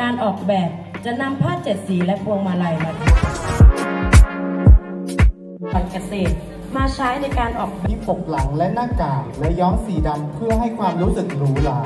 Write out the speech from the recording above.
การออกแบบจะนำผ้าเจ็ดสีและพวงมาลัยมาปันเกษตรมาใช้ในการออกที่ปกหลังและหน้ากากและย้อมสีดำเพื่อให้ความรู้สึกหรูหรา